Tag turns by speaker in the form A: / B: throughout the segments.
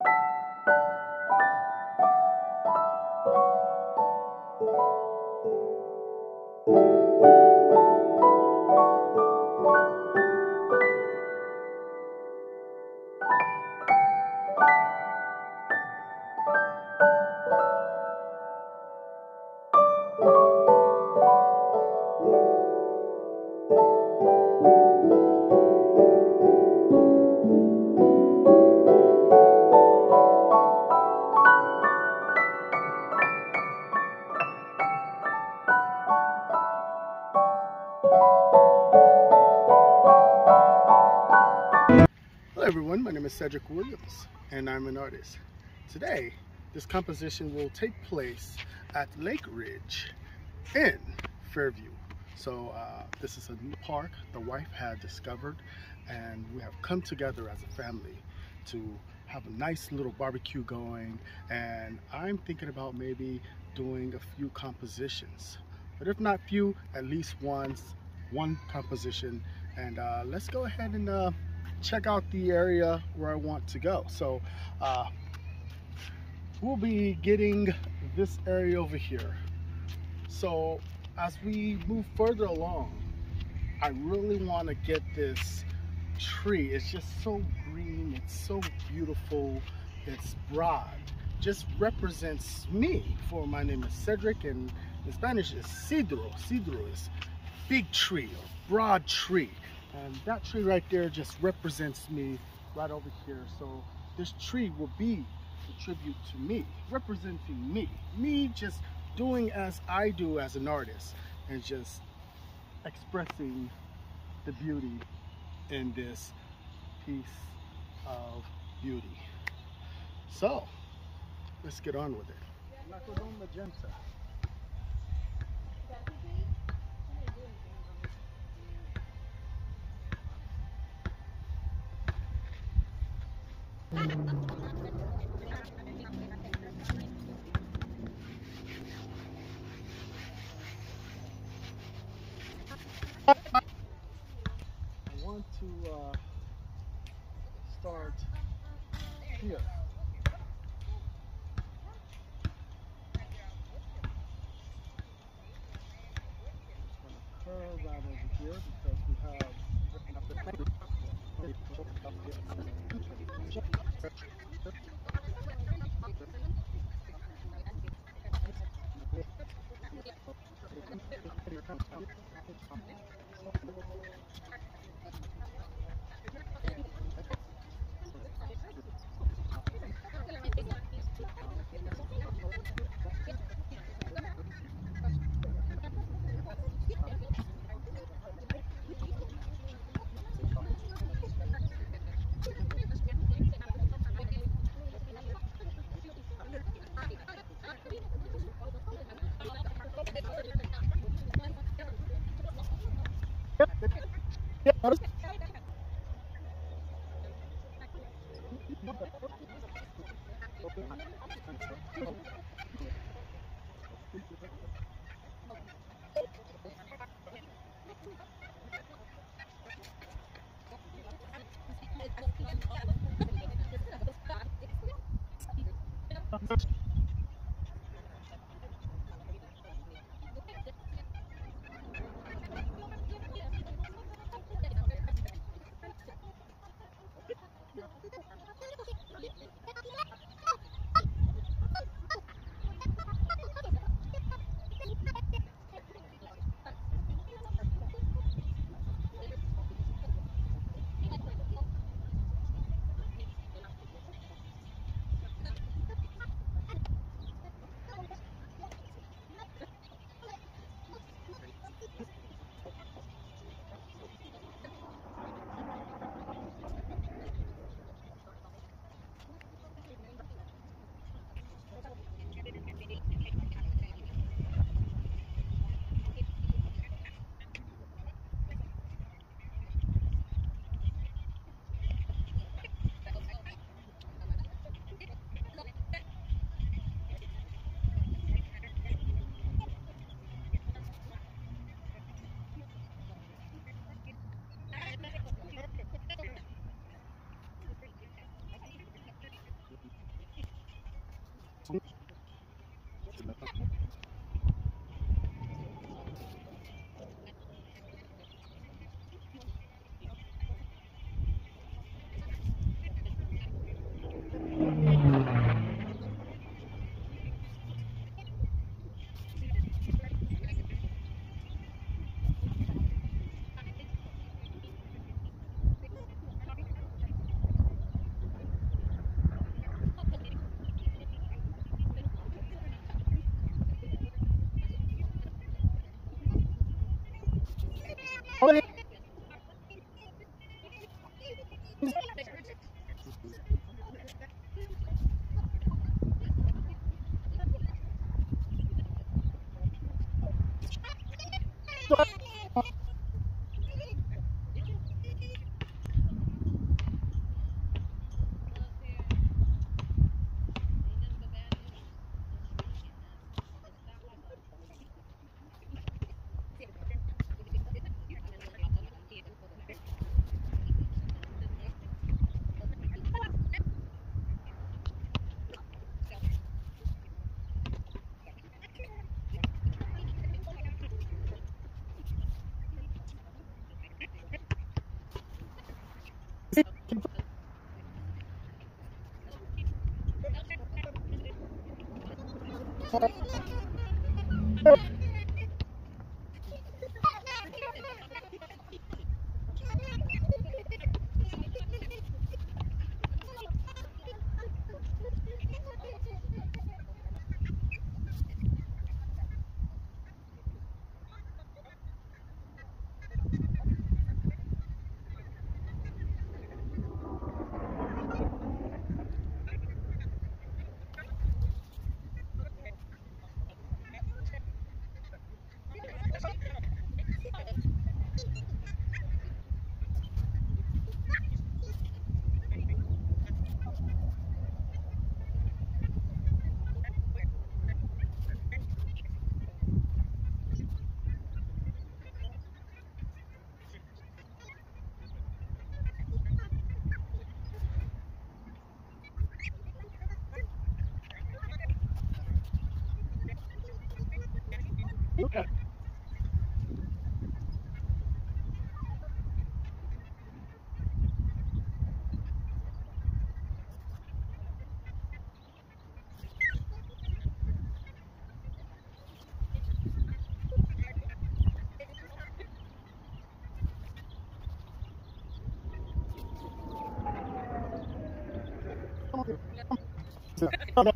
A: everyone, is Cedric Williams and I'm an artist. Today, this composition will take place at Lake Ridge in Fairview. So uh, this is a new park the wife had discovered and we have come together as a family to have a nice little barbecue going and I'm thinking about maybe doing a few compositions. But if not few, at least once, one composition. And uh, let's go ahead and uh, check out the area where I want to go. So uh, we'll be getting this area over here. So as we move further along, I really want to get this tree. It's just so green, it's so beautiful, it's broad. Just represents me, for my name is Cedric and in Spanish is Cedro. Cedro is big tree, broad tree. And that tree right there just represents me right over here. So this tree will be a tribute to me, representing me. Me just doing as I do as an artist and just expressing the beauty in this piece of beauty. So, let's get on with it. magenta. I want to uh, start here. Out over here because we have garçon. Okay. 是啊二百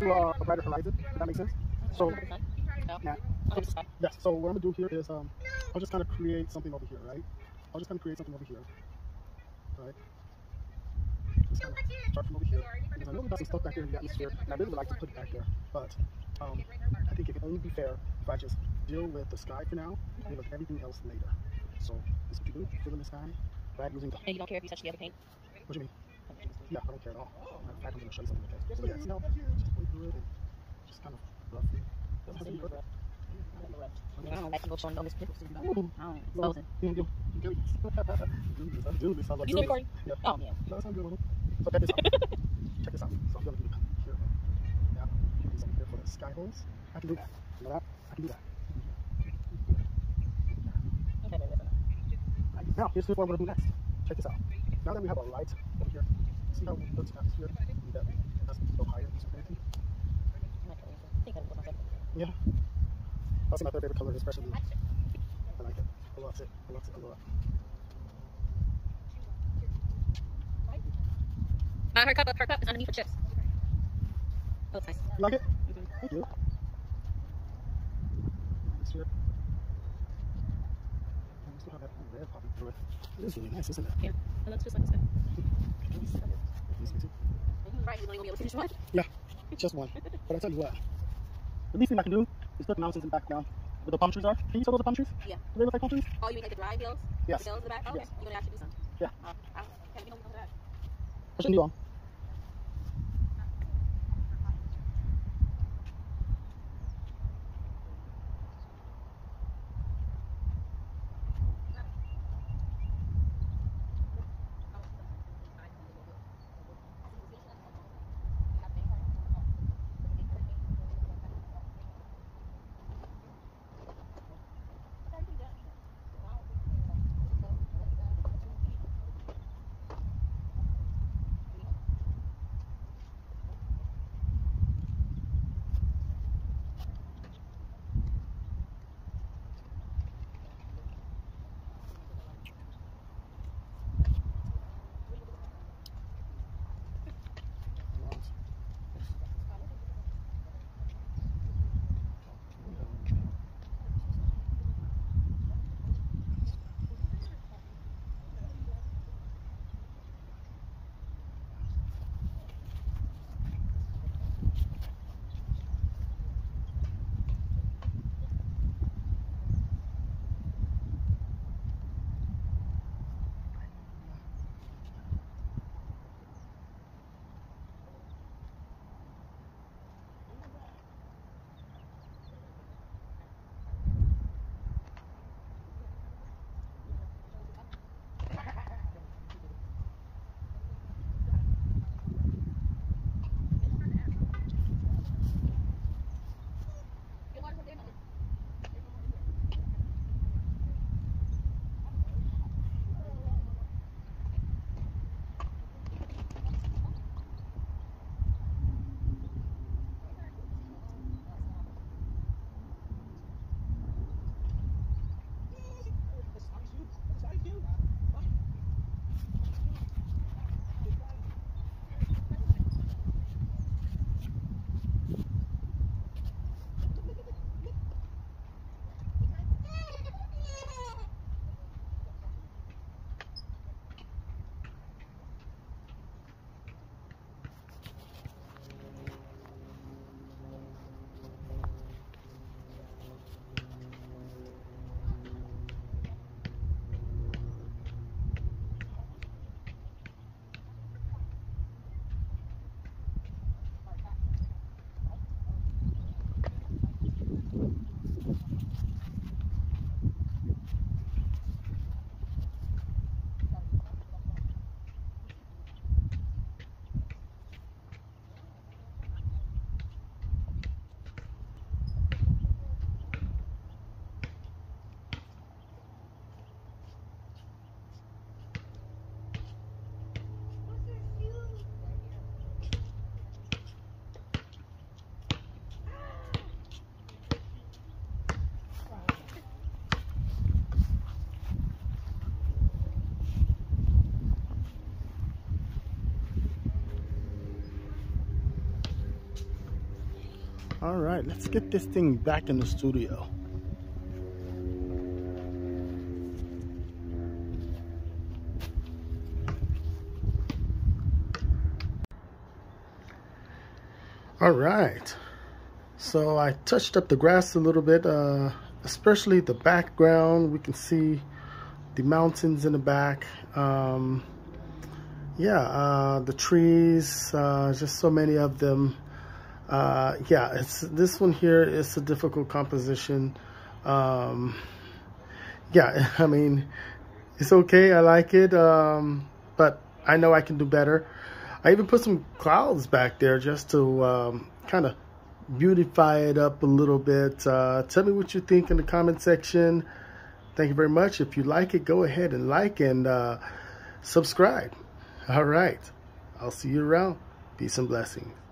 A: to uh, a brighter horizon. If that makes sense. So
B: No.
A: yeah. Yes. So what I'm gonna do here is um, I'll just kind of create something over here, right? I'll just kind of create something over here, right? Just kind of start from over here. Because I know we got some stuff back here in the atmosphere, and I really would like to put it back there, but um, I think it can only be fair if I just deal with the sky for now, and deal with everything else later. So this is what you do: fill in the sky, right? Using the
B: And you don't care if you touch the other paint?
A: what do you mean? Care at all. In fact, I'm gonna show you something. Okay. So yeah, see how just it and just kind of roughly. Doesn't have to be perfect.
B: I don't like to go showing all this pimples.
A: Ooh.
B: I don't expose it.
A: You. You
B: You recording?
A: Yeah.
B: Oh, yeah.
A: No, that sounds good. Mama. So check this out. check this out. So I'm gonna do here. Yeah. Do something here for the sky holes. I can do that. You know that? I can do that.
B: Okay, baby, listen.
A: Right. Now, here's what I'm gonna do next. Check this out. Now that we have a light over here, see how? That has. Yeah. That's my favorite color, blue. I like it. I love it. I love it a lot.
B: Uh, her cup, her cup is underneath her chips. Oh, it's nice.
A: You like it?
B: Mhm.
A: Thank you. Really nice, isn't it?
B: Yeah, it looks just like this.
A: Nice. Nice, me too.
B: You're right, you're only gonna be able to finish one.
A: Just one. But I tell you what, the least thing I can do is put the mountains in the background where the palm trees are. Can you tell those are palm trees?
B: Yeah.
A: Do they look like palm trees?
B: Oh, you mean like the dry hills?
A: Yes.
B: The hills in the back? Oh, okay.
A: Yes.
B: You're gonna actually do some.
A: Yeah.
B: Uh, I we don't know that.
A: I do on? All right, let's get this thing back in the studio. All right, so I touched up the grass a little bit, uh, especially the background. We can see the mountains in the back. Um, yeah, uh, the trees, uh, just so many of them. Uh, yeah, it's this one here is a difficult composition. Um, yeah, I mean, it's okay. I like it, um, but I know I can do better. I even put some clouds back there just to um, kind of beautify it up a little bit. Uh, tell me what you think in the comment section. Thank you very much. If you like it, go ahead and like and uh, subscribe. All right. I'll see you around. Peace and blessings.